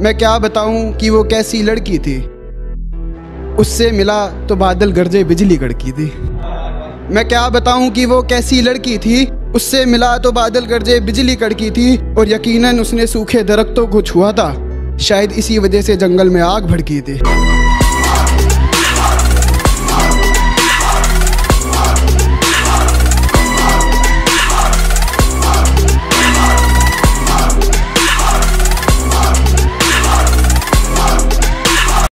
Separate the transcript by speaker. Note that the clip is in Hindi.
Speaker 1: मैं क्या बताऊँ कि वो कैसी लड़की थी? उससे मिला तो बादल गरजे बिजली कड़की थी मैं क्या बताऊँ कि वो कैसी लड़की थी? उससे मिला तो बादल गरजे बिजली कड़की थी और यकीनन उसने सूखे दरख्तों को छुआ था। शायद इसी वजह से जंगल में आग भड़की थी।